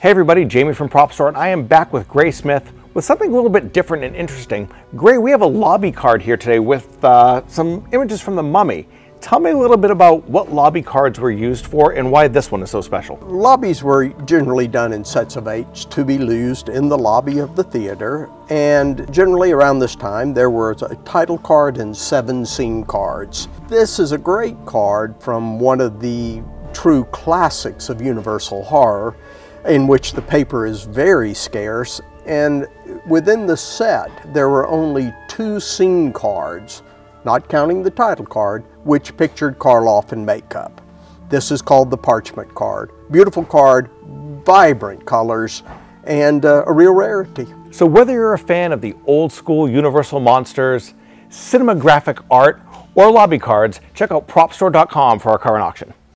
Hey everybody, Jamie from Prop Store, and I am back with Grey Smith with something a little bit different and interesting. Grey, we have a lobby card here today with uh, some images from the mummy. Tell me a little bit about what lobby cards were used for and why this one is so special. Lobbies were generally done in sets of eight to be used in the lobby of the theater. And generally around this time, there was a title card and seven scene cards. This is a great card from one of the true classics of Universal Horror, in which the paper is very scarce. And within the set, there were only two scene cards not counting the title card, which pictured Karloff in makeup. This is called the parchment card. Beautiful card, vibrant colors, and uh, a real rarity. So whether you're a fan of the old school Universal Monsters, cinematographic art, or lobby cards, check out propstore.com for our current auction.